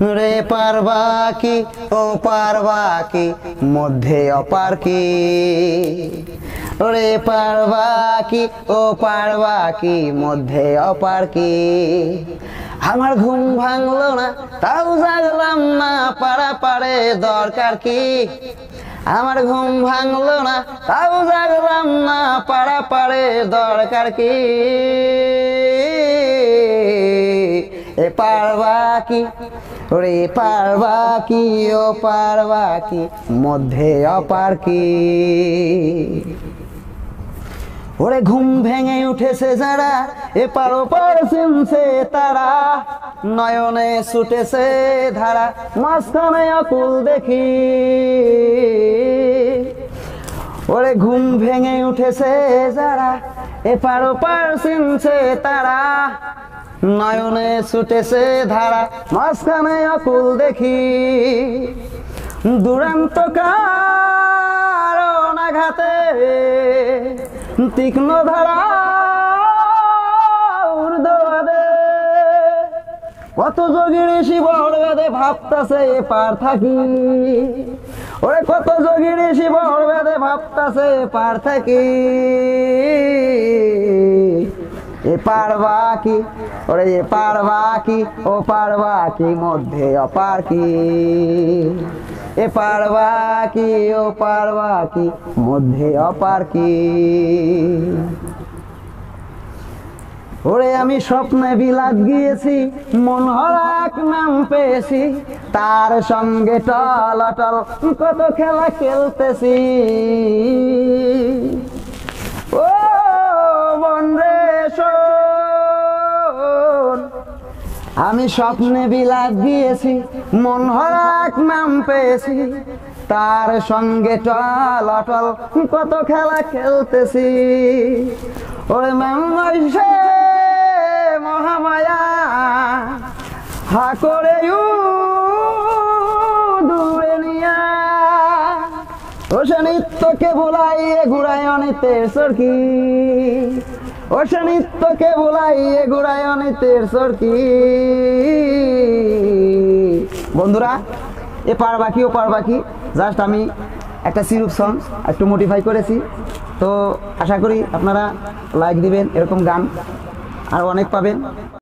রে পারবা কি ও পারবা কি মধ্যে অপার কি? রে পারবা কি ও পারবা কি মধ্যে অপার কি? আমার ঘুম ভাঙলো না, তাও জাগলাম না, পাড়া পাড়ে দরকার কি? আমার ঘুম ভাঙলো না, তাও জাগলাম না, পাড়া পাড়ে দরকার কি? এ পারবা কি ওরে পারবা কি, ও পারবা কি, মধ্যে অপার কি? ওরে ঘুম ভেঙে উঠেছে যারা, এপার ওপার শুনছে তারা। নয়নে ছুটেছে ধারা, মাঝখানে অকুল দেখি। ওরে ঘুম ভেঙে উঠেছে যারা, এপার ওপার শুনছে তারা। নয়নে ছুটেছে ধারা, মাঝখানে অকুল দেখি। দুরান্ত কারণাঘাতে তীক্ষ্ণ ধারা কত যোগীর শিবর বেদে ভাবতাছে এ পার থাকি। ওরে কত যোগীর শিবর বেদে ভাবতাছে এ পার থাকি। এ পারবা কি ওরে এ পারবা কি ও পারবা কি মধ্যে অপার কি এ পারবা কি ও পারবা কি মধ্যে অপার কি ওরে আমি স্বপ্নে বিলাত গিয়েছি, মন হরাক নাম পেয়েছি, তার সঙ্গে টল টল কত খেলা খেলতেছি। আমি স্বপ্নে বিলাত দিয়েছি, মন হরাক নাম পেয়েছি। তার সঙ্গে টল অটল কত খেলা খেলতেছি। ওরে মেমসে মহামায়া, হা করে দূরে ও সে নিত্যকে ভুলাইয়ে ঘুরাই অনিতের সরকি ও সে নিত্যকে ভুলাইয়ে ঘুরাই অনিতের সরকি বন্ধুরা, এ পার বাকি, ও পার বাকি। জাস্ট আমি একটা সিরুপ সং একটু মোডিফাই করেছি। তো আশা করি আপনারা লাইক দিবেন, এরকম গান আর অনেক পাবেন।